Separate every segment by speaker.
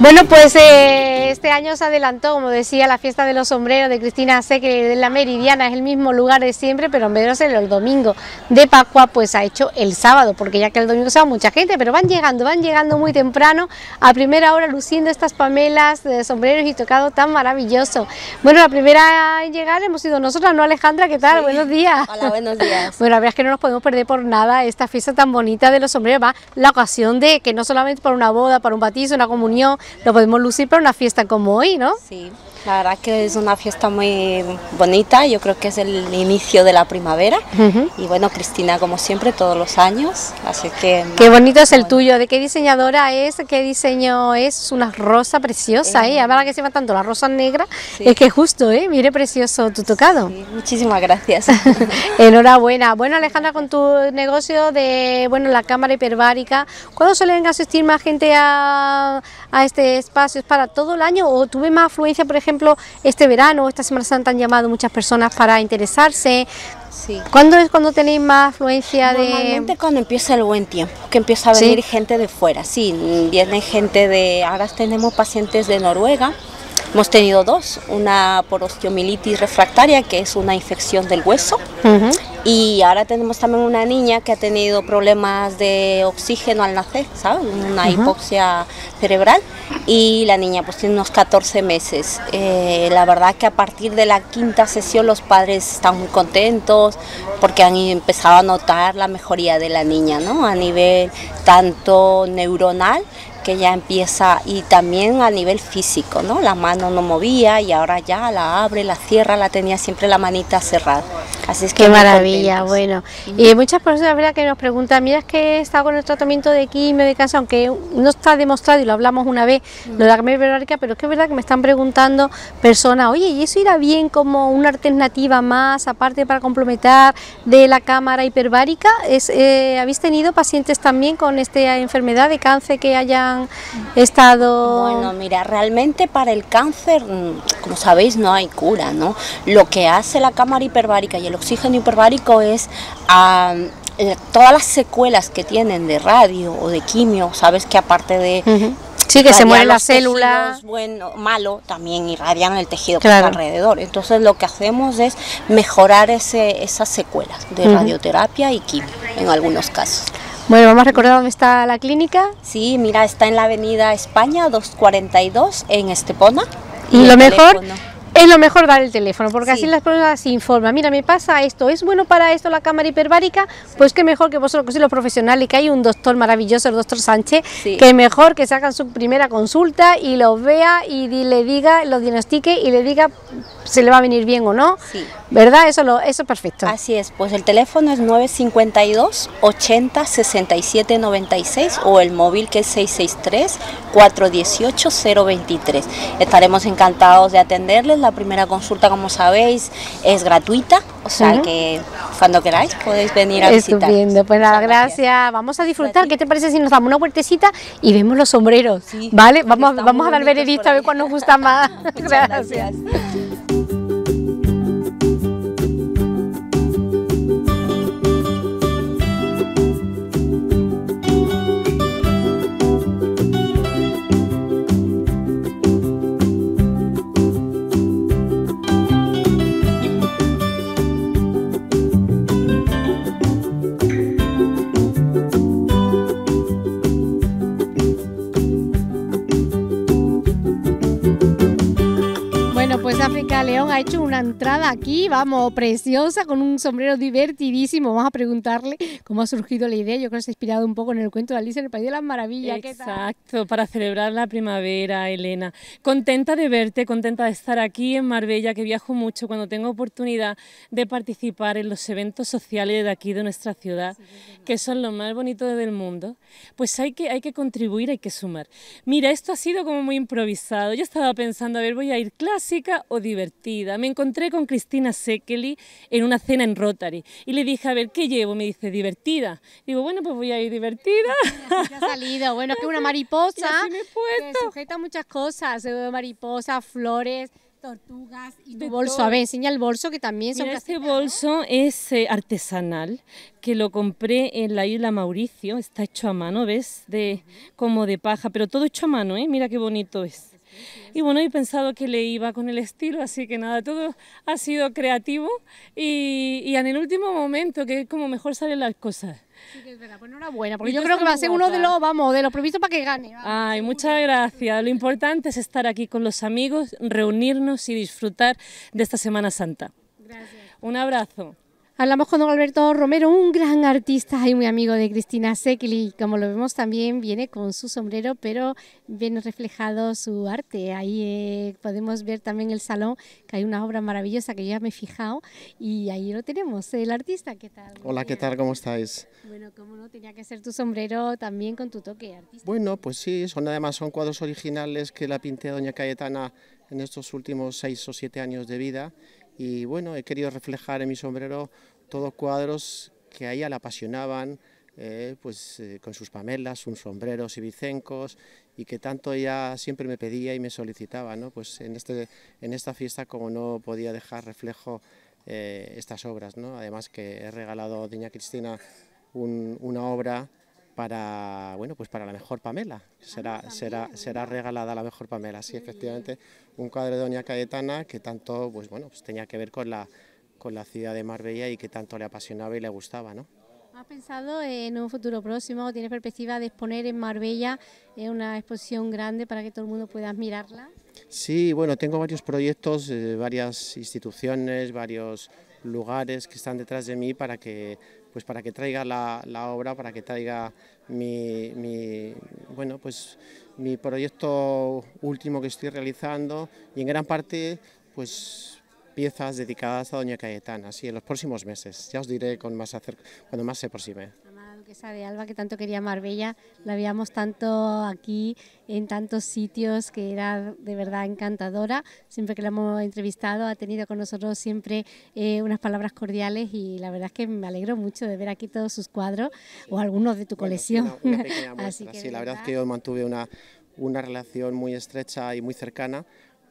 Speaker 1: Bueno, pues eh, este año se adelantó, como decía, la fiesta de los sombreros de Cristina Seque de la Meridiana, es el mismo lugar de siempre, pero en vez de ser el domingo de Pascua, pues ha hecho el sábado, porque ya que el domingo se va mucha gente, pero van llegando, van llegando muy temprano, a primera hora luciendo estas pamelas de sombreros y tocado tan maravilloso. Bueno, la primera en llegar hemos sido nosotras, ¿no Alejandra? ¿Qué tal? Buenos días.
Speaker 2: Hola, buenos días.
Speaker 1: Bueno, la verdad es que no nos podemos perder por nada esta fiesta tan bonita de los sombreros, va la ocasión de que no solamente para una boda, para un batizo, una comunión, lo podemos lucir para una fiesta como hoy, ¿no?
Speaker 2: Sí, la verdad que es una fiesta muy bonita, yo creo que es el inicio de la primavera y bueno, Cristina como siempre todos los años, así que...
Speaker 1: Qué bonito es el tuyo, ¿de qué diseñadora es? ¿Qué diseño es? Es una rosa preciosa, ¿eh? Ahora que se va tanto la rosa negra, es que justo, ¿eh? Mire precioso tu tocado.
Speaker 2: muchísimas gracias.
Speaker 1: Enhorabuena. Bueno Alejandra, con tu negocio de, bueno, la cámara hiperbárica, ¿cuándo suelen asistir más gente a, a este espacio? ¿Es para todo el año o tuve más afluencia, por ejemplo, este verano esta Semana Santa han llamado muchas personas para interesarse. Sí. ¿Cuándo es cuando tenéis más afluencia
Speaker 2: de...? Normalmente cuando empieza el buen tiempo, que empieza a venir gente de fuera, sí, viene gente de... Ahora tenemos pacientes de Noruega, Hemos tenido dos, una por osteomilitis refractaria, que es una infección del hueso, y ahora tenemos también una niña que ha tenido problemas de oxígeno al nacer, ¿sabes? Una hipoxia cerebral, y la niña pues tiene unos 14 meses. Eh, la verdad que a partir de la quinta sesión los padres están muy contentos porque han empezado a notar la mejoría de la niña, ¿no? A nivel tanto neuronal que ya empieza y también a nivel físico, ¿no? La mano no movía y ahora ya la abre, la cierra, la tenía siempre la manita cerrada.
Speaker 1: Así es que Qué maravilla, bueno. Y muchas personas verdad que nos preguntan, mira es que he estado con el tratamiento de quimio de cáncer, aunque no está demostrado y lo hablamos una vez, lo de la hiperbárica, pero es que es verdad que me están preguntando personas, oye, ¿y eso irá bien como una alternativa más, aparte para complementar de la cámara hiperbárica? Es, eh, ¿Habéis tenido pacientes también con esta enfermedad de cáncer que hayan estado...?
Speaker 2: Bueno, mira, realmente para el cáncer, mm, como sabéis, no hay cura, ¿no? Lo que hace la cámara hiperbárica y el oxígeno hiperbárico es a eh, todas las secuelas que tienen de radio o de quimio, sabes que aparte de
Speaker 1: Sí, que se muere la célula.
Speaker 2: Bueno, malo, también irradian el tejido que está alrededor. Entonces lo que hacemos es mejorar ese, esas secuelas de radioterapia y quimio en algunos casos.
Speaker 1: Bueno, vamos a recordar dónde está la clínica.
Speaker 2: Sí, mira, está en la avenida España 242 en Estepona.
Speaker 1: Y, lo mejor es lo mejor dar el teléfono, porque así las personas se informan. Mira, me pasa esto, ¿es bueno para esto la cámara hiperbárica? Pues que mejor que vosotros, que sois los profesionales, que hay un doctor maravilloso, el doctor Sánchez, que mejor que se hagan su primera consulta y lo vea y le diga, lo diagnostique y le diga si le va a venir bien o no. Sí. ¿Verdad? Eso, lo, eso es perfecto.
Speaker 2: Así es, pues el teléfono es 952 80 67 96 o el móvil que es 663 418 023. Estaremos encantados de atenderles. La primera consulta, como sabéis, es gratuita, o sea que cuando queráis podéis venir a visitar.
Speaker 1: Estupendo, pues nada, gracias. Vamos a disfrutar. ¿Qué te parece si nos damos una vueltecita y vemos los sombreros? ¿Vale? Vamos, vamos a dar veredicto a ver cuál nos gusta más. gracias. León ha hecho una entrada aquí, vamos, preciosa, con un sombrero divertidísimo. Vamos a preguntarle cómo ha surgido la idea. Yo creo que se ha inspirado un poco en el cuento de Alicia en el País de las Maravillas.
Speaker 3: Exacto, para celebrar la primavera, Elena. Contenta de verte, contenta de estar aquí en Marbella, que viajo mucho cuando tengo oportunidad de participar en los eventos sociales de aquí, de nuestra ciudad, que son los más bonitos del mundo. Pues hay que, hay que contribuir, hay que sumar. Mira, esto ha sido como muy improvisado. Yo estaba pensando, a ver, voy a ir clásica o divertida. Me encontré con Cristina Sekeli en una cena en Rotary y le dije, a ver, ¿qué llevo? Me dice, divertida. Digo, bueno, pues voy a ir divertida.
Speaker 1: ha salido. Bueno, es que una mariposa que sujeta muchas cosas, mariposas, flores, tortugas y tu bolso. A ver, enseña el bolso que también son
Speaker 3: Mira, Este bolso es eh, artesanal, que lo compré en la isla Mauricio, está hecho a mano, ¿ves? De, como de paja, pero todo hecho a mano, ¿eh? Mira qué bonito es. Y bueno, he pensado que le iba con el estilo, así que nada, todo ha sido creativo y, y en el último momento, que es como mejor salen las cosas.
Speaker 1: Sí, que es verdad. Pues enhorabuena, porque yo creo que va a ser uno de los, vamos, de los previstos para que gane.
Speaker 3: Ay, muchas gracias. Lo importante es estar aquí con los amigos, reunirnos y disfrutar de esta Semana Santa. Gracias. Un abrazo.
Speaker 1: Hablamos con don Alberto Romero, un gran artista y muy amigo de Cristina Sekli. Como lo vemos también viene con su sombrero, pero viene reflejado su arte. Ahí eh, podemos ver también el salón, que hay una obra maravillosa que yo ya me he fijado y ahí lo tenemos, el artista. ¿Qué tal?
Speaker 4: Hola, ¿qué tal? ¿Cómo estáis?
Speaker 1: Bueno, cómo no, tenía que ser tu sombrero también con tu toque artístico.
Speaker 4: Bueno, pues sí, son además son cuadros originales que la pinté doña Cayetana en estos últimos seis o siete años de vida y bueno, he querido reflejar en mi sombrero todos cuadros que a ella le apasionaban, eh, pues eh, con sus pamelas, sus sombreros y bicencos y que tanto ella siempre me pedía y me solicitaba, ¿no? Pues en, este, en esta fiesta como no podía dejar reflejo eh, estas obras, ¿no? Además que he regalado a Doña Cristina una obra para bueno pues para la mejor Pamela será será será regalada la mejor Pamela sí efectivamente un cuadro de doña Cayetana que tanto pues bueno pues tenía que ver con la con la ciudad de Marbella y que tanto le apasionaba y le gustaba no
Speaker 1: ¿Has pensado en un futuro próximo? ¿Tienes perspectiva de exponer en Marbella en una exposición grande para que todo el mundo pueda admirarla?
Speaker 4: Sí, bueno, tengo varios proyectos, eh, varias instituciones, varios lugares que están detrás de mí para que pues para que traiga la, obra, para que traiga mi, bueno, pues mi proyecto último que estoy realizando y en gran parte pues piezas dedicadas a Doña Cayetana, sí, en los próximos meses. Ya os diré con más cuando más se aproxime
Speaker 1: esa de Alba que tanto quería Marbella, la veíamos tanto aquí, en tantos sitios, que era de verdad encantadora. Siempre que la hemos entrevistado ha tenido con nosotros siempre eh, unas palabras cordiales y la verdad es que me alegro mucho de ver aquí todos sus cuadros o algunos de tu colección.
Speaker 4: sí, la verdad es que yo mantuve una, una relación muy estrecha y muy cercana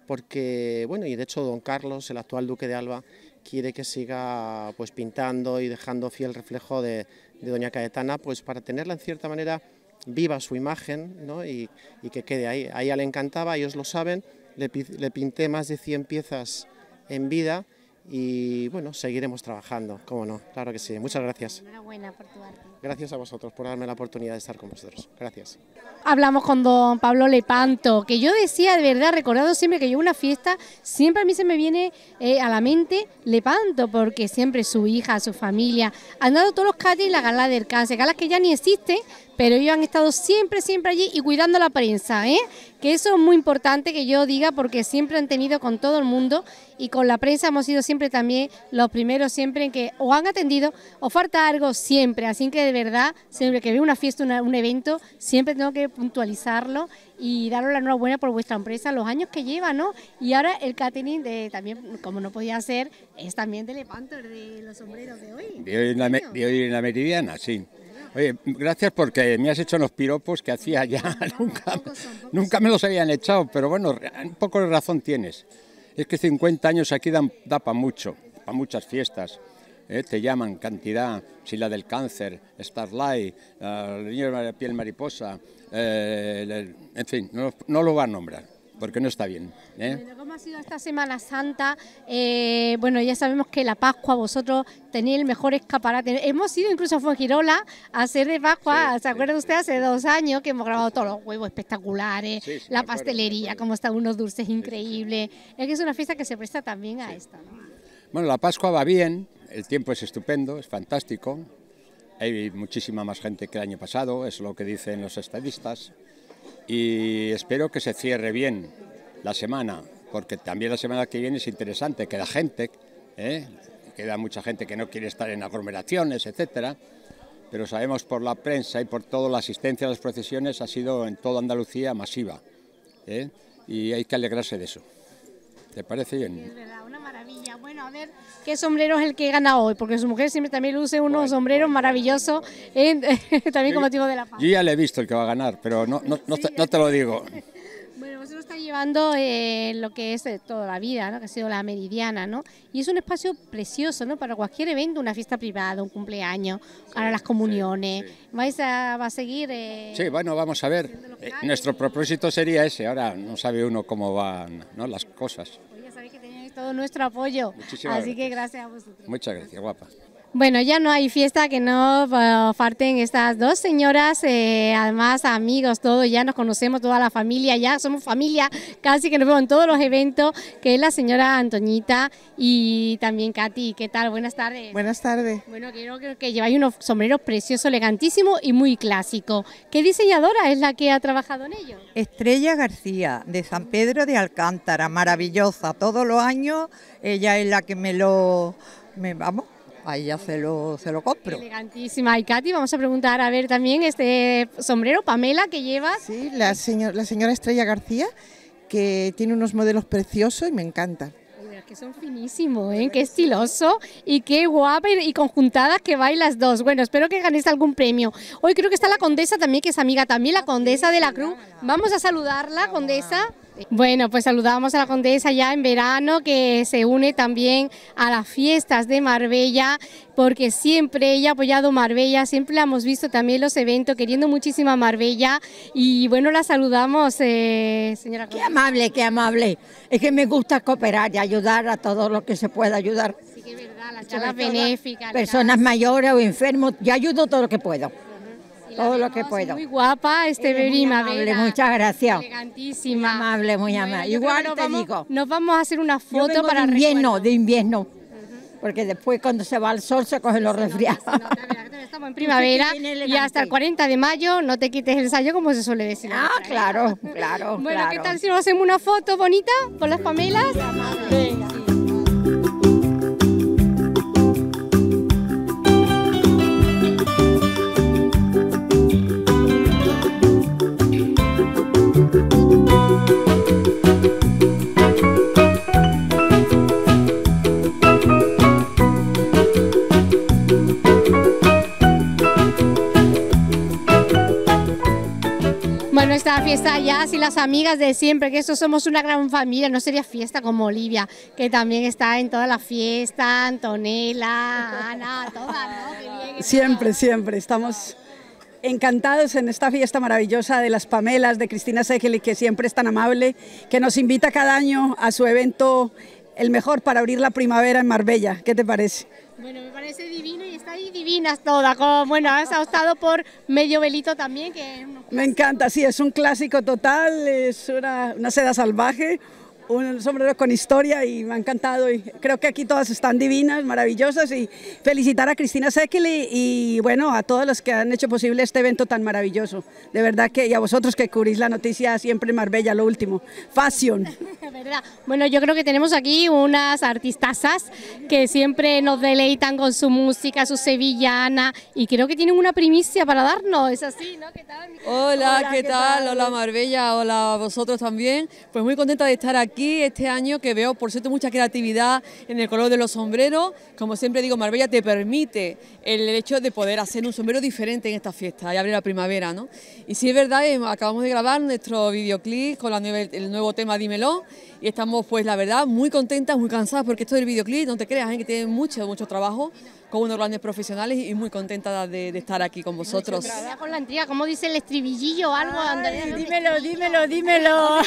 Speaker 4: porque, bueno, y de hecho don Carlos, el actual duque de Alba, quiere que siga pues pintando y dejando fiel reflejo de, de Doña Caetana, pues para tenerla en cierta manera viva su imagen ¿no? y, que quede ahí. A ella le encantaba, ellos lo saben, le, le pinté más de 100 piezas en vida y bueno, seguiremos trabajando, cómo no, claro que sí. Muchas gracias.
Speaker 1: Enhorabuena por tu arte.
Speaker 4: Gracias a vosotros por darme la oportunidad de estar con vosotros. Gracias.
Speaker 1: Hablamos con don Pablo Lepanto, que yo decía de verdad, recordado siempre que yo una fiesta, siempre a mí se me viene eh, a la mente Lepanto, porque siempre su hija, su familia, han dado todos los cates y la gala del cáncer, galas que ya ni existen, pero ellos han estado siempre, siempre allí y cuidando la prensa, ¿eh? que eso es muy importante que yo diga porque siempre han tenido con todo el mundo y con la prensa hemos sido siempre también los primeros siempre en que o han atendido o falta algo siempre, así que de verdad, siempre que veo una fiesta, un evento, siempre tengo que puntualizarlo y daros la enhorabuena por vuestra empresa, los años que lleva, ¿no? Y ahora el catering de, también, como no podía ser, es también de Lepanto, de los sombreros de hoy.
Speaker 5: De hoy en la meridiana, sí. Oye, gracias porque me has hecho unos piropos que hacía ya, nunca, nunca me los habían echado, pero bueno, un poco de razón tienes. Es que 50 años aquí dan, da para mucho, para muchas fiestas. ¿eh? Te llaman cantidad, si la del cáncer, Starlight, el niño de la piel mariposa, eh, en fin, no, no lo va a nombrar porque no está bien.
Speaker 1: ¿eh? ¿Cómo ha sido esta Semana Santa? Eh, bueno, ya sabemos que la Pascua vosotros tenéis el mejor escaparate. Hemos ido incluso a Fuengirola a hacer de Pascua, ¿se acuerda usted? Hace dos años que hemos grabado todos los huevos espectaculares, la pastelería, cómo están unos dulces increíbles. Es que es una fiesta que se presta también a esta.
Speaker 5: Bueno, la Pascua va bien, el tiempo es estupendo, es fantástico. Hay muchísima más gente que el año pasado, es lo que dicen los estadistas y espero que se cierre bien la semana, porque también la semana que viene es interesante, queda gente, ¿eh? queda mucha gente que no quiere estar en aglomeraciones, etcétera, pero sabemos por la prensa y por toda la asistencia a las procesiones ha sido en toda Andalucía masiva, ¿eh? y hay que alegrarse de eso. ¿Te parece bien?
Speaker 1: es verdad, una maravilla. Bueno, a ver qué sombrero es el que gana hoy, porque su mujer siempre también luce unos sombreros maravillosos, también con motivo de la paz.
Speaker 5: Yo ya le he visto el que va a ganar, pero no, no, no, te, lo digo.
Speaker 1: Bueno, vosotros está llevando eh, lo que es eh, toda la vida, ¿no? que ha sido la meridiana, ¿no? Y es un espacio precioso, ¿no? Para cualquier evento, una fiesta privada, un cumpleaños, para las comuniones. ¿Vais a, va a seguir? Eh,
Speaker 5: sí, bueno, vamos a ver. nuestro propósito sería ese. Ahora no sabe uno cómo van ¿no? las cosas.
Speaker 1: Pues ya sabéis que tenéis todo nuestro apoyo. Así que gracias a vosotros.
Speaker 5: Muchas gracias, guapa.
Speaker 1: Bueno, ya no hay fiesta que no eh, falten estas dos señoras, eh, además amigos, todos, ya nos conocemos, toda la familia, ya somos familia, casi que nos vemos en todos los eventos, que es la señora Antoñita y también Katy. ¿Qué tal? Buenas tardes.
Speaker 6: Buenas tardes.
Speaker 1: Bueno, creo, que lleváis unos sombreros preciosos, elegantísimos y muy clásicos. ¿Qué diseñadora es la que ha trabajado en ellos?
Speaker 6: Estrella García, de San Pedro de Alcántara, maravillosa. Todos los años ella es la que me lo... Me, vamos, ahí ya se lo, se lo compro.
Speaker 1: Elegantísima. Y Katy, vamos a preguntar a ver también este sombrero, Pamela, que llevas.
Speaker 6: Sí, la, señor, la señora Estrella García, que tiene unos modelos preciosos y me encantan
Speaker 1: que son finísimos, ¿eh? qué estiloso y qué guapa y, conjuntadas que vais las dos. Bueno, espero que ganéis algún premio. Hoy creo que está la condesa también, que es amiga también, la condesa de la Cruz. Vamos a saludarla, condesa. Bueno, pues saludamos a la condesa ya en verano que se une también a las fiestas de Marbella porque siempre ella ha apoyado Marbella, siempre la hemos visto también los eventos, queriendo muchísimo a Marbella y bueno, la saludamos, eh, señora.
Speaker 7: Qué amable, qué amable. Es que me gusta cooperar y ayudar a todos los que se pueda ayudar.
Speaker 1: Sí que es verdad, las charlas benéficas.
Speaker 7: Personas mayores o enfermos, yo ayudo todo lo que puedo todo lo que puedo.
Speaker 1: Muy guapa este
Speaker 7: amable, muchas gracias.
Speaker 1: Elegantísima.
Speaker 7: Muy amable, muy amable. Igual te digo.
Speaker 1: Nos vamos a hacer una foto para
Speaker 7: de invierno, de invierno. Porque después cuando se va al sol se cogen los resfriados.
Speaker 1: estamos en primavera y hasta el 40 de mayo no te quites el sallo como se suele decir.
Speaker 7: Ah, claro, claro.
Speaker 1: Bueno, ¿qué tal si nos hacemos una foto bonita con las pamelas? Venga. esta fiesta ya, si las amigas de siempre, que estos somos una gran familia, no sería fiesta como Olivia, que también está en toda la fiesta, Antonella, Ana, todas, ¿no?
Speaker 8: siempre, siempre, estamos encantados en esta fiesta maravillosa de las Pamelas, de Cristina Segeli, que siempre es tan amable, que nos invita cada año a su evento, el mejor para abrir la primavera en Marbella. ¿Qué te parece?
Speaker 1: Bueno, me parece divino y está ahí divinas todas. bueno, has optado por medio velito también. que
Speaker 8: Me encanta, sí, es un clásico total, es una, una seda salvaje, un sombrero con historia y me ha encantado y creo que aquí todas están divinas, maravillosas y felicitar a Cristina Sekeli y bueno, a todos los que han hecho posible este evento tan maravilloso. De verdad que y a vosotros que cubrís la noticia siempre más bella, lo último. Fashion.
Speaker 1: Bueno, yo creo que tenemos aquí unas artistasas que siempre nos deleitan con su música, su sevillana y creo que tienen una primicia para darnos, es así, ¿no?
Speaker 9: ¿Qué tal? Hola, ¿qué, tal? Hola Marbella, hola a vosotros también. Pues muy contenta de estar aquí aquí este año que veo, por cierto, mucha creatividad en el color de los sombreros. Como siempre digo, Marbella te permite el hecho de poder hacer un sombrero diferente en esta fiesta y abrir la primavera, ¿no? Y sí es verdad, eh, acabamos de grabar nuestro videoclip con la el nuevo tema Dímelo y estamos, pues la verdad, muy contentas, muy cansadas porque esto del videoclip, no te creas, ¿eh? que tiene mucho, mucho trabajo con unos grandes profesionales y muy contenta de, estar aquí con vosotros.
Speaker 1: Con la intriga, ¿cómo dice el estribillillo algo?
Speaker 7: dímelo, dímelo, dímelo.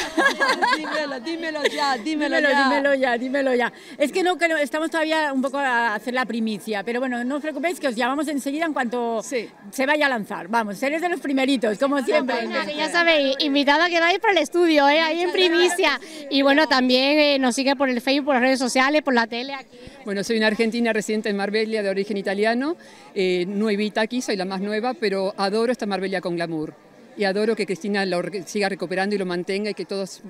Speaker 9: dímelo, dímelo ya, dímelo,
Speaker 7: dímelo ya. Dímelo ya, dímelo ya. Es que no, que estamos todavía un poco a hacer la primicia, pero bueno, no os preocupéis que os llamamos enseguida en cuanto se vaya a lanzar. Vamos, seréis de los primeritos, como siempre.
Speaker 1: ya sabéis, invitada que vais para el estudio, ¿eh? ahí en primicia. Y bueno, también eh, nos sigue por el Facebook, por las redes sociales, por la tele. Aquí.
Speaker 10: Bueno, soy una argentina residente en Marbella de origen italiano, eh, nuevita aquí, soy la más nueva, pero adoro esta Marbella con glamour. Y adoro que Cristina lo siga recuperando y lo mantenga y que todos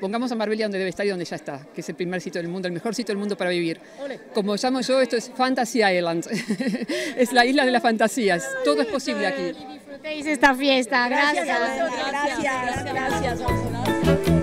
Speaker 10: pongamos a Marbella donde debe estar y donde ya está, que es el primer sitio del mundo, el mejor sitio del mundo para vivir. Como llamo yo, esto es Fantasy Island, es la isla de las fantasías, todo es posible aquí.
Speaker 1: Y disfrutéis esta fiesta,
Speaker 7: gracias. Gracias, gracias. gracias,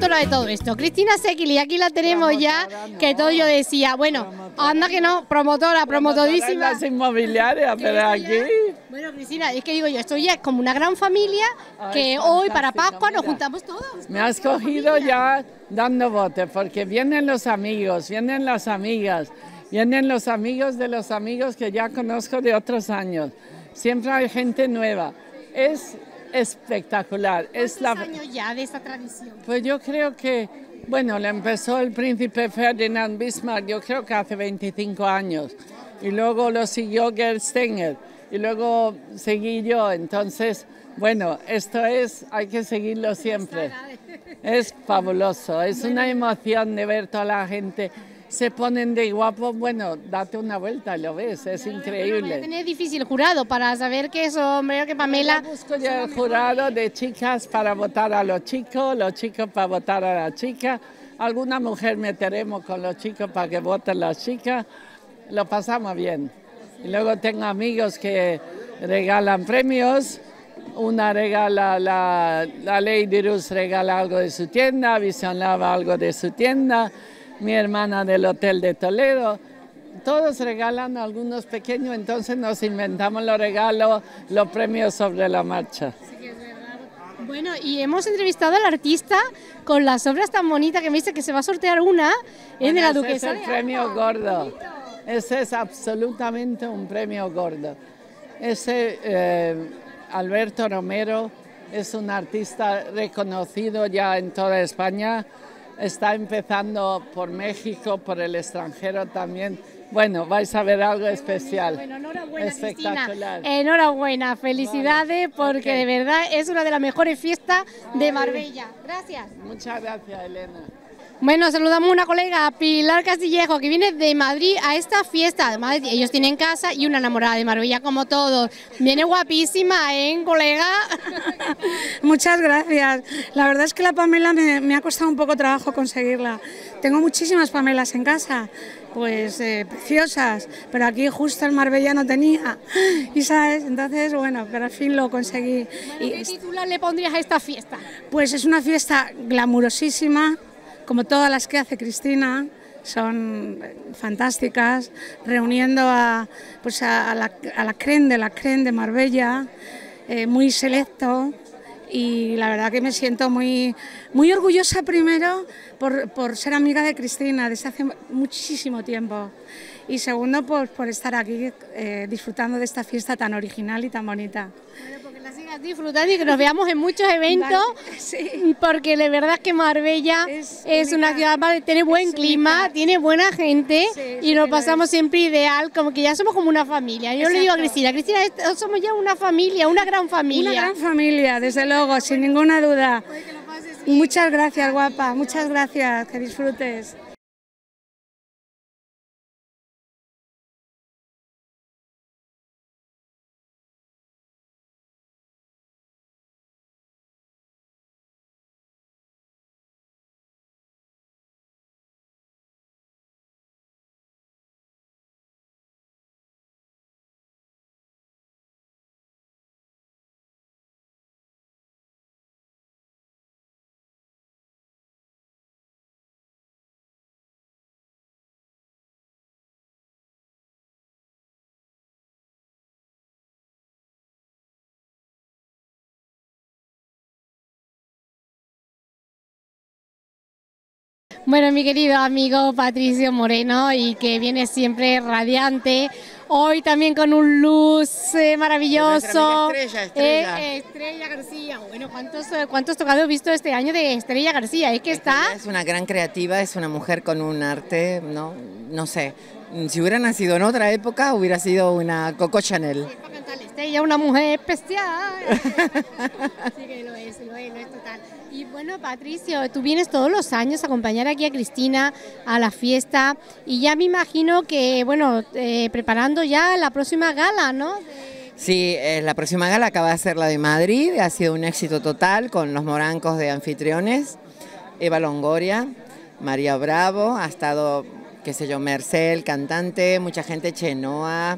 Speaker 1: promotora de todo esto. Cristina Sekili, aquí la tenemos ya, que todo yo decía, bueno, anda que no, promotora, promotorísima.
Speaker 11: Las inmobiliarias, pero aquí...
Speaker 1: Bueno, Cristina, es que digo yo, esto ya es como una gran familia que hoy para Pascua nos juntamos todos.
Speaker 11: Me has cogido ya dando botes, porque vienen los amigos, vienen las amigas, vienen los amigos de los amigos que ya conozco de otros años. Siempre hay gente nueva. Es espectacular. Es
Speaker 1: la... años ya de esta tradición?
Speaker 11: Pues yo creo que, bueno, le empezó el príncipe Ferdinand Bismarck, yo creo que hace 25 años, y luego lo siguió Gerd Stenger, y luego seguí yo, entonces, bueno, esto es, hay que seguirlo siempre. Es fabuloso, es una emoción de ver toda la gente se ponen de guapo, bueno, date una vuelta, lo ves, es increíble.
Speaker 1: Es difícil jurado para saber que es hombre o que Pamela.
Speaker 11: busco ya el jurado de chicas para votar a los chicos, los chicos para votar a las chicas. Alguna mujer meteremos con los chicos para que voten las chicas. Lo pasamos bien. Y luego tengo amigos que regalan premios. Una regala, la, la Lady Rus regala algo de su tienda, Vision Lava algo de su tienda mi hermana del Hotel de Toledo. Todos regalan algunos pequeños, entonces nos inventamos los regalos, los premios sobre la marcha.
Speaker 1: Bueno, y hemos entrevistado al artista con las obras tan bonitas que me dice que se va a sortear una en de la Duquesa.
Speaker 11: Ese es el premio gordo. Ese es absolutamente un premio gordo. Ese eh, Alberto Romero es un artista reconocido ya en toda España está empezando por México, por el extranjero también. Bueno, vais a ver algo especial.
Speaker 1: Bueno, enhorabuena, Espectacular. Enhorabuena, felicidades porque de verdad es una de las mejores fiestas de Marbella. Gracias.
Speaker 11: Muchas gracias, Elena.
Speaker 1: Bueno, saludamos a una colega, Pilar Castillejo, que viene de Madrid a esta fiesta. Además, ellos tienen casa y una enamorada de Marbella como todos. Viene guapísima, ¿eh, colega?
Speaker 12: Muchas gracias. La verdad es que la Pamela me, ha costado un poco trabajo conseguirla. Tengo muchísimas Pamelas en casa, pues eh, preciosas, pero aquí justo en Marbella no tenía. Y sabes, entonces, bueno, pero al fin lo conseguí.
Speaker 1: ¿Qué título le pondrías a esta fiesta?
Speaker 12: Pues es una fiesta glamurosísima como todas las que hace Cristina, son fantásticas, reuniendo a, pues a, la, a la creen de la creen de Marbella, eh, muy selecto, y la verdad que me siento muy, muy orgullosa primero por, por, ser amiga de Cristina desde hace muchísimo tiempo y segundo por, por estar aquí eh, disfrutando de esta fiesta tan original y tan bonita
Speaker 1: disfrutando y que nos veamos en muchos eventos, porque de verdad es que Marbella es, una ciudad que tiene buen clima, tiene buena gente y nos pasamos siempre ideal, como que ya somos como una familia. Yo le digo a Cristina, Cristina, somos ya una familia, una gran familia.
Speaker 12: Una gran familia, desde luego, sin ninguna duda. Muchas gracias, guapa, muchas gracias, que disfrutes.
Speaker 1: Bueno, mi querido amigo Patricio Moreno y que viene siempre radiante. Hoy también con un luz eh, maravilloso.
Speaker 13: Estrella, Estrella.
Speaker 1: Eh, Estrella García. Bueno, ¿cuántos, ¿cuántos tocados he visto este año de Estrella García? Es que está...
Speaker 13: Es una gran creativa, es una mujer con un arte, no, no sé. Si hubiera nacido en otra época, hubiera sido una Coco Chanel.
Speaker 1: Estrella, una mujer especial. sí que lo es, lo es, lo es total. Y bueno, Patricio, tú vienes todos los años a acompañar aquí a Cristina a la fiesta y ya me imagino que, bueno, eh, preparando ya la próxima gala, ¿no?
Speaker 13: Sí, eh, la próxima gala acaba de ser la de Madrid, ha sido un éxito total con los morancos de anfitriones, Eva Longoria, María Bravo, ha estado, qué sé yo, Mercel, cantante, mucha gente, Chenoa,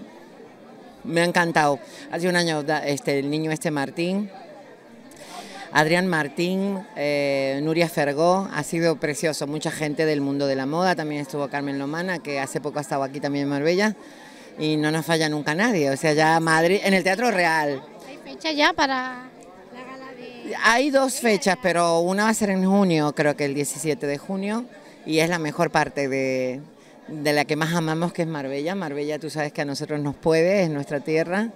Speaker 13: me ha encantado. Hace un año este, el niño este Martín, Adrián Martín, eh, Nuria Fergó, ha sido precioso. Mucha gente del mundo de la moda, también estuvo Carmen Lomana, que hace poco ha estado aquí también en Marbella, y no nos falla nunca nadie. O sea, ya Madrid, en el Teatro Real.
Speaker 1: ¿Hay fecha ya para
Speaker 13: Hay dos fechas, pero una va a ser en junio, creo que el 17 de junio, y es la mejor parte de, de la que más amamos, que es Marbella. Marbella, tú sabes que a nosotros nos puede, es nuestra tierra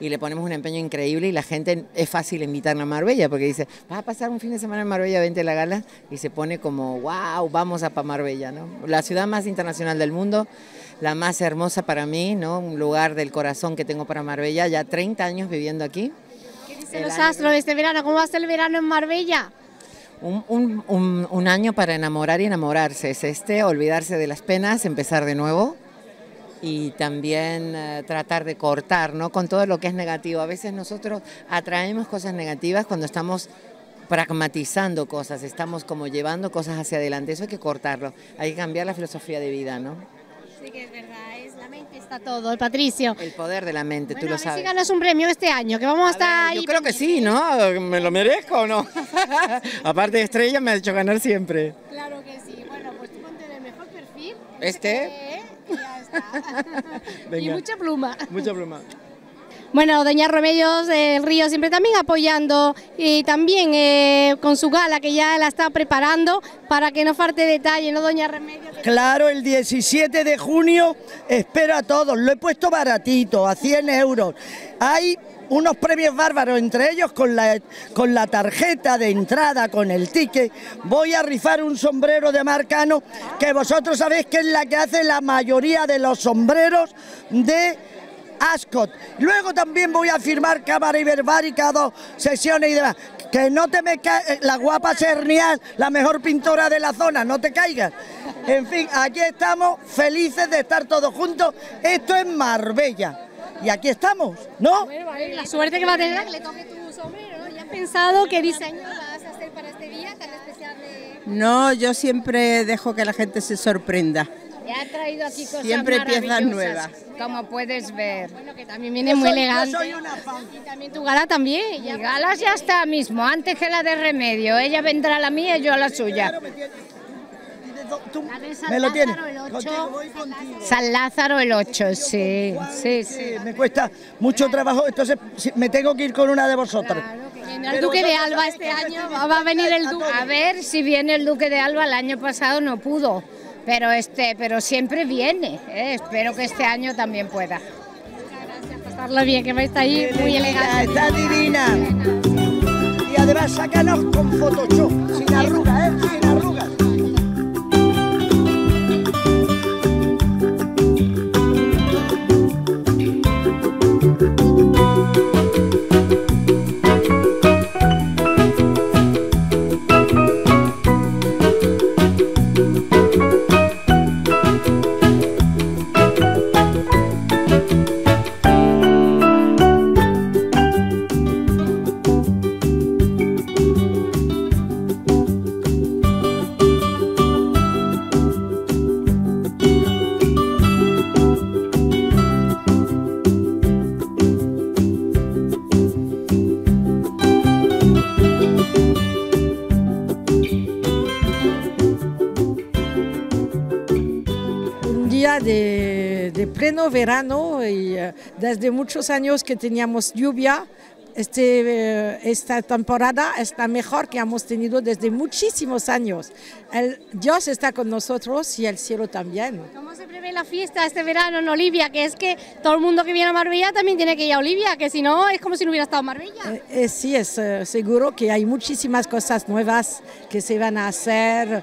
Speaker 13: y le ponemos un empeño increíble y la gente es fácil invitarla a Marbella porque dice, vas a pasar un fin de semana en Marbella, vente a la gala y se pone como, wow, vamos a pa Marbella, ¿no? La ciudad más internacional del mundo, la más hermosa para mí, ¿no? Un lugar del corazón que tengo para Marbella, ya 30 años viviendo aquí.
Speaker 1: ¿Qué dicen los astros este verano? ¿Cómo va a ser el verano en Marbella?
Speaker 13: Un, un, un, un, año para enamorar y enamorarse es este, olvidarse de las penas, empezar de nuevo y también eh, tratar de cortar ¿no? con todo lo que es negativo. A veces nosotros atraemos cosas negativas cuando estamos pragmatizando cosas, estamos como llevando cosas hacia adelante. Eso hay que cortarlo, hay que cambiar la filosofía de vida, ¿no?
Speaker 1: Sí es verdad, está todo, el Patricio.
Speaker 13: El poder de la mente, tú lo sabes.
Speaker 1: si ganas un premio este año, que vamos a, estar ahí.
Speaker 13: Yo creo que sí, ¿no? ¿Me lo merezco o no? Aparte de estrella me ha hecho ganar siempre.
Speaker 1: Claro que sí. Bueno, pues tú ponte el mejor perfil.
Speaker 13: Este.
Speaker 1: Y ya está. y mucha pluma.
Speaker 13: Mucha pluma.
Speaker 1: Bueno, doña Remedios del Río siempre también apoyando y también eh, con su gala que ya la está preparando para que no falte detalle, ¿no, doña Remedios?
Speaker 14: Claro, el 17 de junio espero a todos, lo he puesto baratito, a 100 euros. Hay unos premios bárbaros, entre ellos con la, con la tarjeta de entrada, con el ticket, voy a rifar un sombrero de Marcano, que vosotros sabéis que es la que hace la mayoría de los sombreros de Ascot. Luego también voy a firmar cámara iberbárica, dos sesiones y demás. Que no te me caigas, la guapa Sernial, la mejor pintora de la zona, no te caigas. En fin, aquí estamos felices de estar todos juntos. Esto es Marbella. Y aquí estamos, ¿no?
Speaker 1: la suerte que va a tener que le toque tu sombrero, ¿no? ¿Ya has pensado qué diseño vas a hacer para este día tan especial de...
Speaker 15: No, yo siempre dejo que la gente se sorprenda.
Speaker 1: Ya ha traído aquí cosas
Speaker 15: Siempre piezas nuevas.
Speaker 1: Como puedes ver. Bueno, que también viene muy elegante. Y también tu gala también.
Speaker 16: Mi gala ya está mismo, antes que la de Remedio. Ella vendrá a la mía y yo a la suya.
Speaker 14: ¿Me lo tienes?
Speaker 16: San Lázaro el 8, sí, sí, sí.
Speaker 14: Me cuesta mucho trabajo, entonces me tengo que ir con una de vosotras.
Speaker 1: El Duque de Alba este año va a venir el Duque.
Speaker 16: A ver si viene el Duque de Alba, el año pasado no pudo pero este pero siempre viene ¿eh? espero que este año también pueda
Speaker 1: gracias pasarlo bien que vais ahí muy elegante
Speaker 14: está divina y además sácanos con Photoshop sin arrugas ¿eh? sin arrugas
Speaker 17: verano y eh, desde muchos años que teníamos lluvia, este, eh, esta temporada es la mejor que hemos tenido desde muchísimos años. El, Dios está con nosotros y el cielo también.
Speaker 1: ¿Cómo se prevé la fiesta este verano en Olivia? Que es que todo el mundo que viene a Marbella también tiene que ir a Olivia, que si no es como si no hubiera estado en Marbella.
Speaker 17: Eh, sí, es seguro que hay muchísimas cosas nuevas que se van a hacer.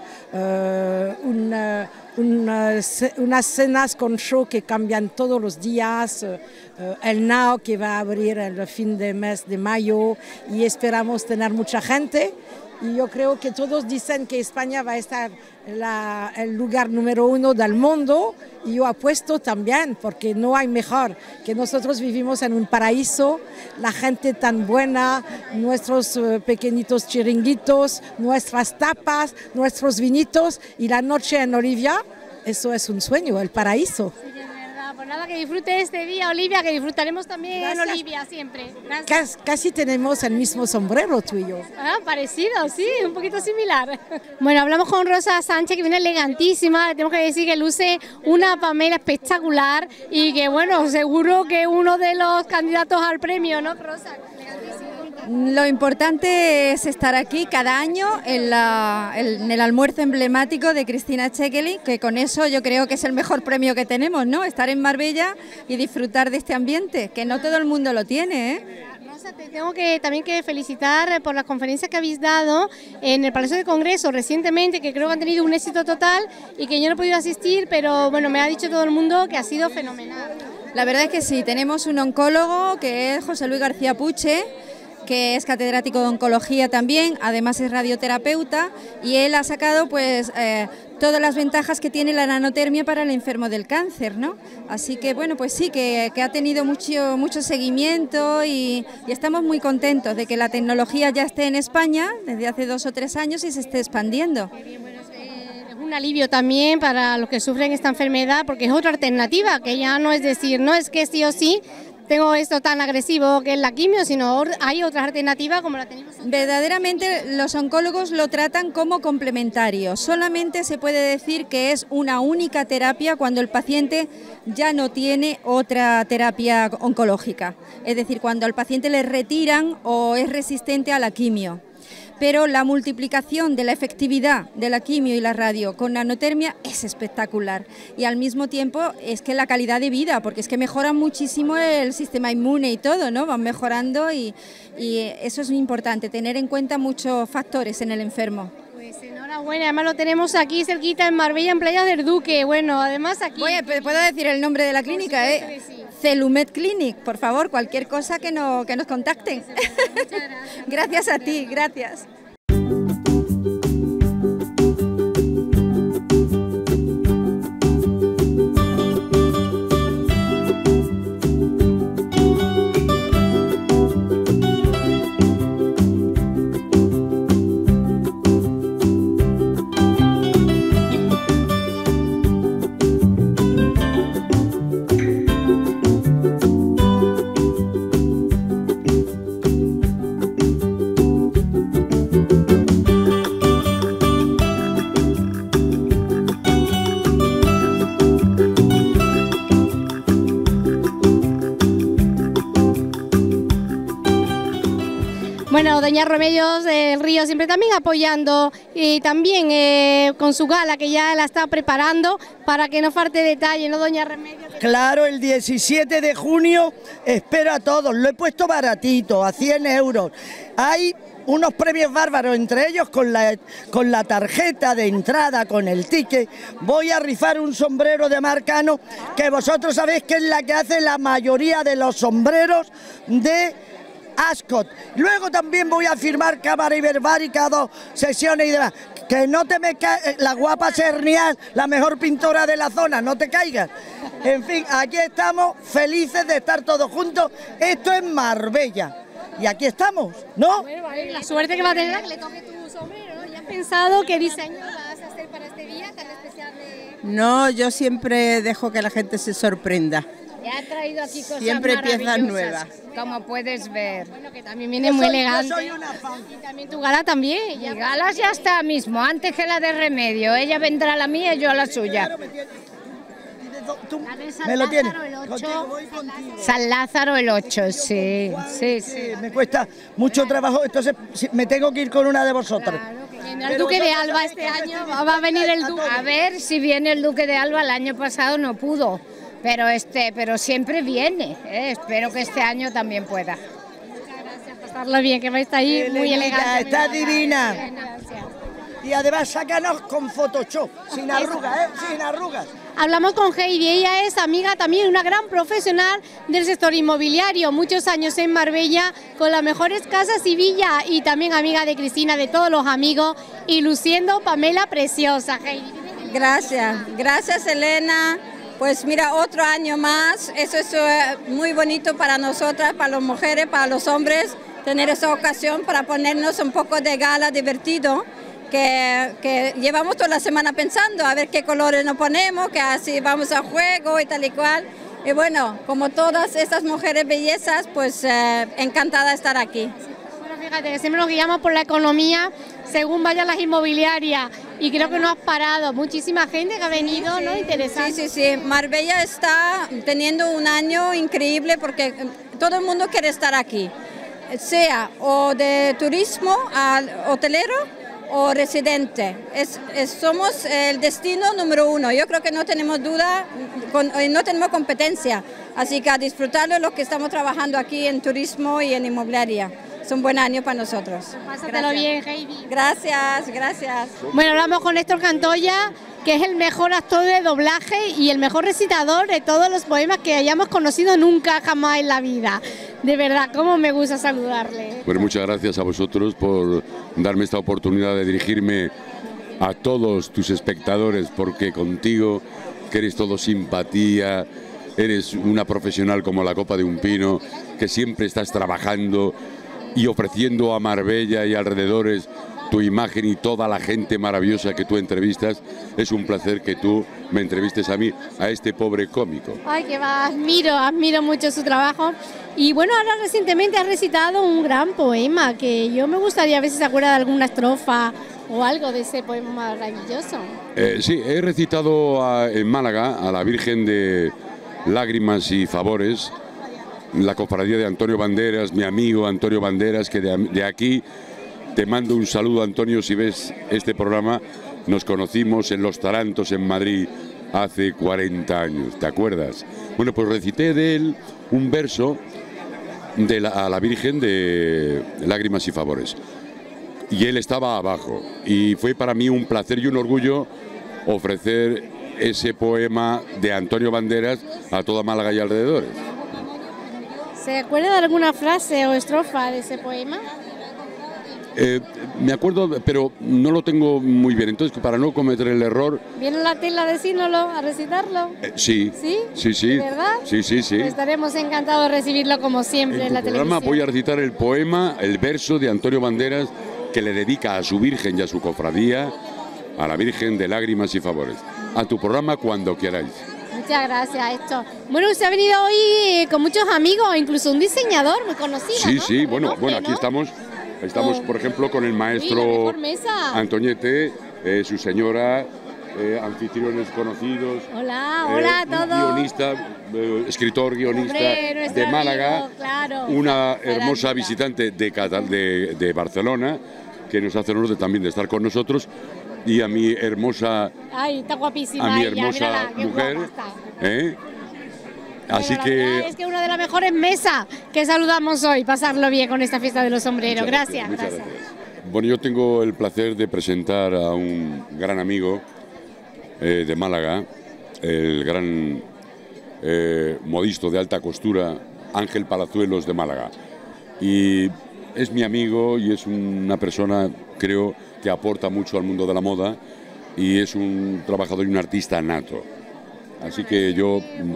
Speaker 17: un unas, unas, cenas con show que cambian todos los días, eh, el NAO que va a abrir el fin de mes de mayo y esperamos tener mucha gente. Y yo creo que todos dicen que España va a estar la, el lugar número uno del mundo y yo apuesto también porque no hay mejor que nosotros vivimos en un paraíso, la gente tan buena, nuestros uh, pequeñitos chiringuitos, nuestras tapas, nuestros vinitos y la noche en Olivia, eso es un sueño, el paraíso.
Speaker 1: Pues nada, que disfrute este día, Olivia, que disfrutaremos también en Olivia siempre.
Speaker 17: Casi, casi tenemos el mismo sombrero tú y yo.
Speaker 1: Ah, parecido, sí, un poquito similar. Bueno, hablamos con Rosa Sánchez, que viene elegantísima. Le tenemos que decir que luce una Pamela espectacular y que, bueno, seguro que uno de los candidatos al premio, ¿no, Rosa?
Speaker 18: Lo importante es estar aquí cada año en, la- en el almuerzo emblemático de Cristina Chekeli, que con eso yo creo que es el mejor premio que tenemos, ¿no? Estar en Marbella y disfrutar de este ambiente, que no todo el mundo lo tiene, ¿eh?
Speaker 1: Rosa, te tengo que también que felicitar por las conferencias que habéis dado en el Palacio de Congreso recientemente, que creo que han tenido un éxito total y que yo no he podido asistir, pero bueno, me ha dicho todo el mundo que ha sido fenomenal.
Speaker 18: La verdad es que sí, tenemos un oncólogo que es José Luis García Puche, que es catedrático de oncología también, además es radioterapeuta y él ha sacado pues eh, todas las ventajas que tiene la nanotermia para el enfermo del cáncer, ¿no? Así que bueno, pues sí, que, que ha tenido mucho, mucho seguimiento y, y estamos muy contentos de que la tecnología ya esté en España desde hace dos o tres años y se esté expandiendo.
Speaker 1: Es un alivio también para los que sufren esta enfermedad, porque es otra alternativa, que ya no es decir, no es que sí o sí tengo esto tan agresivo que es la quimio, sino hay otras alternativas como la tenemos.
Speaker 18: Verdaderamente los oncólogos lo tratan como complementario. Solamente se puede decir que es una única terapia cuando el paciente ya no tiene otra terapia oncológica. Es decir, cuando al paciente le retiran o es resistente a la quimio. Pero la multiplicación de la efectividad de la quimio y la radio con nanotermia es espectacular. Y al mismo tiempo es que la calidad de vida, porque es que mejoran muchísimo el sistema inmune y todo, ¿no? Van mejorando y, y eso es importante, tener en cuenta muchos factores en el enfermo.
Speaker 1: Pues enhorabuena, además lo tenemos aquí cerquita en Marbella, en Playa del Duque. Bueno, además aquí.
Speaker 18: Oye, ¿puedo decir el nombre de la clínica? Eh? Celumet Clinic, por favor, cualquier cosa que, no, que nos contacten. gracias a ti, gracias.
Speaker 1: Bueno, doña Remedios del Río siempre también apoyando y también eh, con su gala que ya la está preparando para que no falte detalle, ¿no, doña Remedios?
Speaker 14: Claro, el 17 de junio espero a todos, lo he puesto baratito, a 100 euros. Hay unos premios bárbaros, entre ellos con la, con la tarjeta de entrada, con el ticket. Voy a rifar un sombrero de Marcano, que vosotros sabéis que es la que hace la mayoría de los sombreros de Ascot. Luego también voy a firmar cámara iberbárica, dos sesiones y demás. Que no te me cae la guapa Sernial, la mejor pintora de la zona, no te caigas. En fin, aquí estamos felices de estar todos juntos. Esto es Marbella. Y aquí estamos, ¿no?
Speaker 1: La suerte que va a tener que le toque tu sombrero, ¿no? ¿Ya has pensado qué diseño vas a hacer para este día tan especial de...
Speaker 15: No, yo siempre dejo que la gente se sorprenda.
Speaker 16: Ya ha traído aquí cosas
Speaker 15: Siempre piezas nuevas.
Speaker 16: Como puedes ver.
Speaker 1: Bueno, que también viene muy elegante. Y también tu gala también.
Speaker 16: Mi gala ya está mismo, antes que la de remedio. Ella vendrá a la mía y yo a la suya.
Speaker 14: Me lo tienes.
Speaker 16: San Lázaro el 8, sí, sí, sí.
Speaker 14: Me cuesta mucho trabajo, entonces sí, me tengo que ir con una de vosotras.
Speaker 1: El Duque de Alba este año va a venir el Duque.
Speaker 16: A ver si viene el Duque de Alba, el año pasado no pudo, pero este, pero siempre viene. ¿eh? Espero que este año también pueda.
Speaker 1: Pasarla bien, que vais a estar ahí muy elegante.
Speaker 14: Está divina. Y además sácanos con Photoshop, sin arrugas, ¿eh? Sin arrugas.
Speaker 1: Hablamos con Heidi, ella es amiga también, una gran profesional del sector inmobiliario, muchos años en Marbella, con las mejores casas y villa, y también amiga de Cristina, de todos los amigos, y luciendo Pamela preciosa, Heidi.
Speaker 19: Gracias, gracias Elena. Pues mira, otro año más, eso es eh, muy bonito para nosotras, para las mujeres, para los hombres, tener esa ocasión para ponernos un poco de gala divertido, que, que llevamos toda la semana pensando a ver qué colores nos ponemos, que así vamos a juego y tal y cual. Y bueno, como todas estas mujeres bellezas, pues eh, encantada de estar aquí.
Speaker 1: Bueno, fíjate siempre nos guiamos por la economía según vayan las inmobiliarias y creo que no has parado. Muchísima gente que ha venido, ¿no? Interesante.
Speaker 19: Sí, sí, sí. Marbella está teniendo un año increíble porque eh, todo el mundo quiere estar aquí, sea o de turismo al hotelero o residente. Es, es- somos el destino número uno. Yo creo que no tenemos duda, con- eh, no tenemos competencia. Así que a disfrutar de lo que estamos trabajando aquí en turismo y en inmobiliaria. Es un buen año para nosotros.
Speaker 1: Pásatelo bien, Heidi.
Speaker 19: Gracias, gracias.
Speaker 1: Bueno, hablamos con Néstor Cantoya, que es el mejor actor de doblaje y el mejor recitador de todos los poemas que hayamos conocido nunca jamás en la vida. De verdad, cómo me gusta saludarle.
Speaker 20: Pues muchas gracias a vosotros por darme esta oportunidad de dirigirme a todos tus espectadores, porque contigo, que eres todo simpatía, eres una profesional como la copa de un pino, que siempre estás trabajando y ofreciendo a Marbella y alrededores tu imagen y toda la gente maravillosa que tú entrevistas. Es un placer que tú me entrevistes a mí, a este pobre cómico.
Speaker 1: Ay, que va, admiro, admiro mucho su trabajo. Y bueno, ahora recientemente has recitado un gran poema que yo me gustaría ver si se acuerda de alguna estrofa o algo de ese poema maravilloso.
Speaker 20: Eh, sí, he recitado a- en Málaga a la Virgen de Lágrimas y Favores, la cofradía de Antonio Banderas, mi amigo Antonio Banderas, que de, aquí te mando un saludo, Antonio, si ves este programa. Nos conocimos en Los Tarantos, en Madrid, hace 40 años, ¿te acuerdas? Bueno, pues recité de él un verso de a la Virgen de Lágrimas y Favores y él estaba abajo. Y fue para mí un placer y un orgullo ofrecer ese poema de Antonio Banderas a toda Málaga y alrededores.
Speaker 1: ¿Se acuerda de alguna frase o estrofa de ese poema?
Speaker 20: Eh, me acuerdo, pero no lo tengo muy bien, entonces para no cometer el error,
Speaker 1: ¿Viene la tela a decírnoslo, a recitarlo?
Speaker 20: eh, sí,
Speaker 1: ¿Sí?
Speaker 20: sí, sí,
Speaker 1: ¿De verdad?
Speaker 20: sí, sí, sí.
Speaker 1: Pues estaremos encantados de recibirlo como siempre en,
Speaker 20: En
Speaker 1: la
Speaker 20: tu programa
Speaker 1: televisión.
Speaker 20: voy a recitar el poema, el verso de Antonio Banderas que le dedica a su Virgen y a su cofradía, a la Virgen de Lágrimas y Favores. A tu programa cuando queráis.
Speaker 1: Muchas gracias, esto. Bueno, usted ha venido hoy eh, con muchos amigos, incluso un diseñador muy conocido.
Speaker 20: Sí,
Speaker 1: ¿no?
Speaker 20: sí, bueno, bueno, aquí estamos, estamos por ejemplo con el maestro. Antoñete, eh, su señora, eh, anfitriones conocidos.
Speaker 1: Hola,
Speaker 20: eh,
Speaker 1: hola a todos.
Speaker 20: guionista, eh, escritor, guionista
Speaker 1: Hombre,
Speaker 20: de Málaga,
Speaker 1: amigo, claro.
Speaker 20: una hermosa visitante de, de, de Barcelona, que nos hace honor de- también de estar con nosotros, y a mi hermosa,
Speaker 1: Ay, está guapísima
Speaker 20: a mi
Speaker 1: ella,
Speaker 20: hermosa
Speaker 1: mírala, qué
Speaker 20: mujer. ¿eh? Así que...
Speaker 1: Es que una de las mejores mesas que saludamos hoy, pasarlo bien con esta fiesta de los sombreros.
Speaker 20: Muchas
Speaker 1: Gracias.
Speaker 20: muchas
Speaker 1: gracias.
Speaker 20: Bueno, yo tengo el placer de presentar a un gran amigo eh, de Málaga, el gran eh, modisto de alta costura, Ángel Palazuelos de Málaga. Y es mi amigo y es una persona, creo, que aporta mucho al mundo de la moda y es un trabajador y un artista nato. Así que yo mm,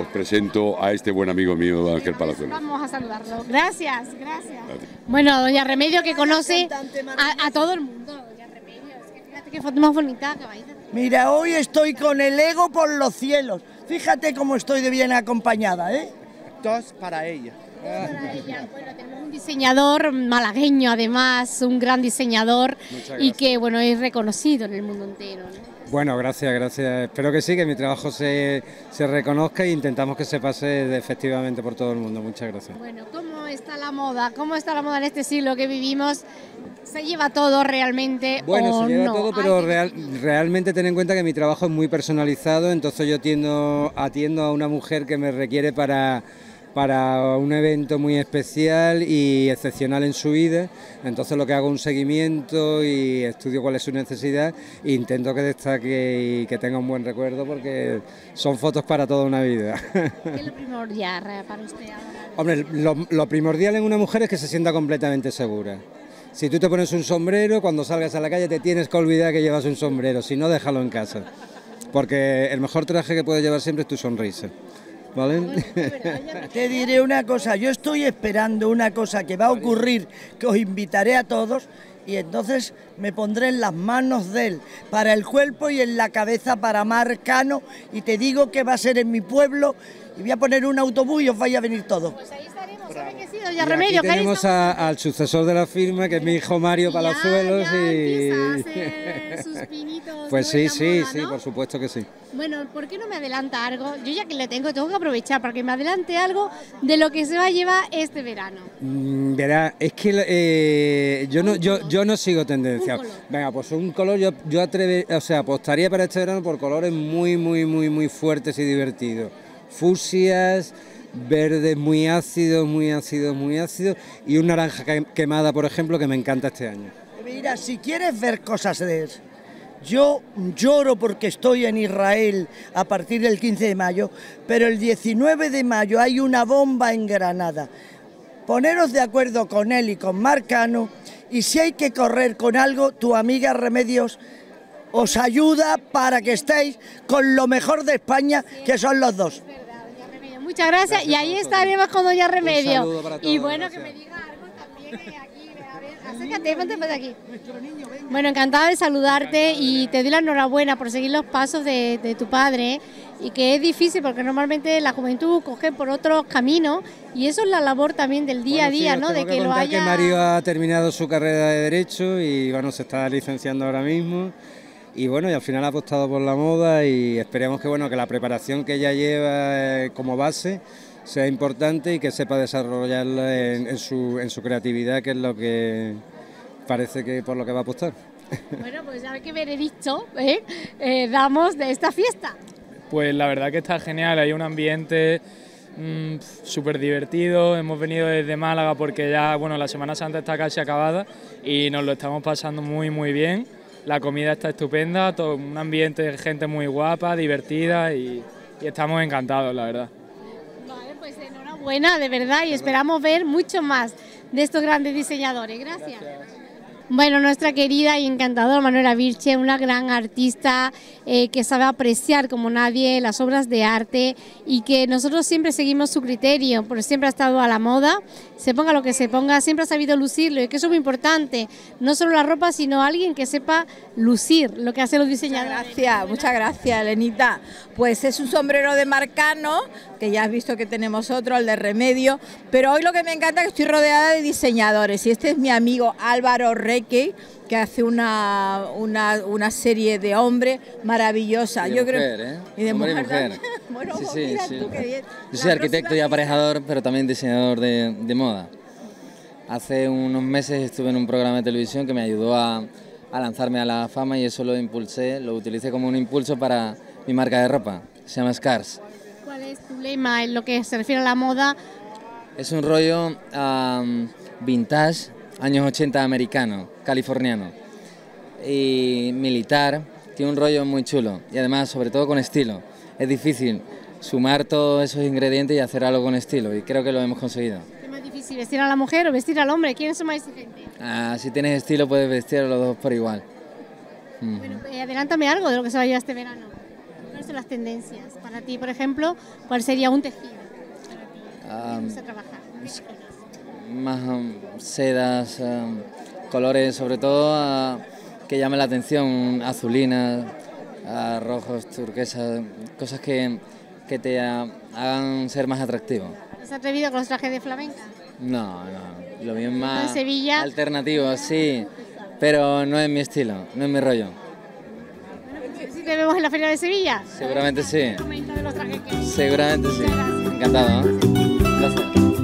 Speaker 20: os presento a este buen amigo mío, Ángel Palazuelos.
Speaker 1: Vamos a saludarlo. Gracias, gracias. Bueno, doña Remedio que conoce a, a todo el mundo. Doña Remedio, es que fíjate qué foto más bonita que vais a hacer.
Speaker 14: Mira, hoy estoy con el ego por los cielos. Fíjate cómo estoy de bien acompañada, ¿eh?
Speaker 4: Dos para ella.
Speaker 1: Para ella. Bueno, tenemos un diseñador malagueño, además, un gran diseñador y que bueno es reconocido en el mundo entero. ¿no?
Speaker 21: Bueno, gracias, gracias. Espero que sí, que mi trabajo se, se reconozca e intentamos que se pase efectivamente por todo el mundo. Muchas gracias.
Speaker 1: Bueno, ¿cómo está la moda? ¿Cómo está la moda en este siglo que vivimos? ¿Se lleva todo realmente
Speaker 21: Bueno,
Speaker 1: o
Speaker 21: se lleva
Speaker 1: no?
Speaker 21: todo, pero real- realmente ten en cuenta que mi trabajo es muy personalizado, entonces yo tiendo, atiendo a una mujer que me requiere para, para un evento muy especial y excepcional en su vida, entonces lo que hago es un seguimiento y estudio cuál es su necesidad e intento que destaque y que tenga un buen recuerdo porque son fotos para toda una vida.
Speaker 1: ¿Qué es lo primordial para usted ahora?
Speaker 21: Hombre, lo, lo primordial en una mujer es que se sienta completamente segura. Si tú te pones un sombrero, cuando salgas a la calle te tienes que olvidar que llevas un sombrero, si no, déjalo en casa. Porque el mejor traje que puedes llevar siempre es tu sonrisa. ¿Vale?
Speaker 14: Te diré una cosa, yo estoy esperando una cosa que va a ocurrir, que os invitaré a todos, y entonces me pondré en las manos de él, para el cuerpo y en la cabeza para Marcano, y te digo que va a ser en mi pueblo, y voy a poner un autobús y os vais a venir todos.
Speaker 21: Y aquí tenemos a- al sucesor de la firma, que es mi hijo Mario Palazuelos. y... pues sí, sí, sí, por supuesto que sí.
Speaker 1: Bueno, ¿por qué no me adelanta algo? Yo ya que le tengo, tengo que aprovechar para que me adelante algo de lo que se va a llevar este verano.
Speaker 21: Mm, Verá, es que eh, yo no yo, yo no sigo tendencia. Venga, pues un color yo yo atreve, o sea, apostaría para este verano por colores muy muy muy muy fuertes y divertidos. Fusias, verdes muy ácidos, muy ácidos, muy ácidos y un naranja que- quemada, por ejemplo, que me encanta este año.
Speaker 14: Mira, si quieres ver cosas de eso, yo lloro porque estoy en Israel a partir del 15 de mayo, pero el 19 de mayo hay una bomba en Granada. Poneros de acuerdo con él y con Marcano, y si hay que correr con algo, tu amiga Remedios os ayuda para que estéis con lo mejor de España, que son los dos.
Speaker 1: Muchas gracias, y ahí estaremos con Doña Remedio.
Speaker 14: saludo para
Speaker 1: y
Speaker 14: todos,
Speaker 1: bueno, que me diga algo también eh, aquí, a ver, acércate, ponte por aquí. Bueno, encantada de saludarte y te doy la enhorabuena por seguir los pasos de, de tu padre y que es difícil porque normalmente la juventud coge por otros caminos y eso es la labor también del día a
Speaker 21: Bueno, sí,
Speaker 1: día,
Speaker 21: os
Speaker 1: ¿no? De
Speaker 21: que
Speaker 1: que lo
Speaker 21: contar que
Speaker 1: haya...
Speaker 21: Mario ha terminado su carrera de Derecho y bueno, se está licenciando ahora mismo. Y bueno, y al final ha apostado por la moda y esperemos que bueno, que la preparación que ella lleva eh, como base sea importante y que sepa desarrollarla en, en su, en su creatividad, que es lo que parece que por lo que va a apostar.
Speaker 1: Bueno, pues a ver qué veredicto ¿eh? Eh, damos de esta fiesta.
Speaker 22: Pues la verdad que está genial, hay un ambiente mm, súper divertido, hemos venido desde Málaga porque ya, bueno, la Semana Santa está casi acabada y nos lo estamos pasando muy muy bien, la comida está estupenda, todo, un ambiente de gente muy guapa, divertida y, y estamos encantados, la verdad.
Speaker 1: Vale, pues enhorabuena, de verdad, y esperamos ver mucho más de estos grandes diseñadores. Gracias. Bueno, nuestra querida y encantadora Manuela Virche, una gran artista eh, que sabe apreciar como nadie las obras de arte y que nosotros siempre seguimos su criterio, porque siempre ha estado a la moda, se ponga lo que se ponga, siempre ha sabido lucirlo y que eso es muy importante, no solo la ropa, sino alguien que sepa lucir lo que hacen los diseñadores.
Speaker 23: Gracias, muchas gracias, Elenita. Pues es un sombrero de Marcano, que ya has visto que tenemos otro, el de Remedio, pero hoy lo que me encanta es que estoy rodeada de diseñadores y este es mi amigo Álvaro Reque, que hace una, una, una serie de hombres maravillosa.
Speaker 18: Y de
Speaker 23: Yo
Speaker 18: mujer,
Speaker 23: creo
Speaker 18: ¿eh?
Speaker 23: y de
Speaker 18: Hombre y
Speaker 23: mujer.
Speaker 18: mujer.
Speaker 23: también. Bueno,
Speaker 18: Sí, sí,
Speaker 23: mira
Speaker 18: sí.
Speaker 23: tú qué bien.
Speaker 18: Yo soy arquitecto y aparejador, pero también diseñador de, de moda. Hace unos meses estuve en un programa de televisión que me ayudó a, a lanzarme a la fama y eso lo impulsé, lo utilicé como un impulso para mi marca de ropa. Se llama Scars.
Speaker 1: ¿Cuál es tu lema en lo que se refiere a la moda?
Speaker 18: Es un rollo vintage, años 80 americano, californiano. Y militar, tiene un rollo muy chulo y además, sobre todo con estilo. Es difícil sumar todos esos ingredientes y hacer algo con estilo y creo que lo hemos conseguido.
Speaker 1: ¿Qué es más difícil, vestir a la mujer o vestir al hombre? ¿Quién es más exigente?
Speaker 18: Ah, si tienes estilo puedes vestir a los dos por igual. Mm.
Speaker 1: Eh, adelántame algo de lo que se va a llevar este verano. ¿Cuáles son las tendencias? Para ti, por ejemplo, ¿cuál sería un tejido?
Speaker 18: Ah,
Speaker 1: Vamos a trabajar.
Speaker 18: Más um, sedas, um, colores sobre todo que llamen la atención, azulinas, rojos, turquesas, cosas que, que te hagan ser más atractivo.
Speaker 1: ¿Has atrevido con los trajes de flamenca?
Speaker 18: No, no, lo mío es
Speaker 1: En
Speaker 18: más
Speaker 1: Sevilla.
Speaker 18: alternativo, sí, pero no es mi estilo, no es mi rollo.
Speaker 1: Si te vemos en la Feria de Sevilla.
Speaker 18: Seguramente sí, seguramente sí. Encantado, ¿eh? Gracias.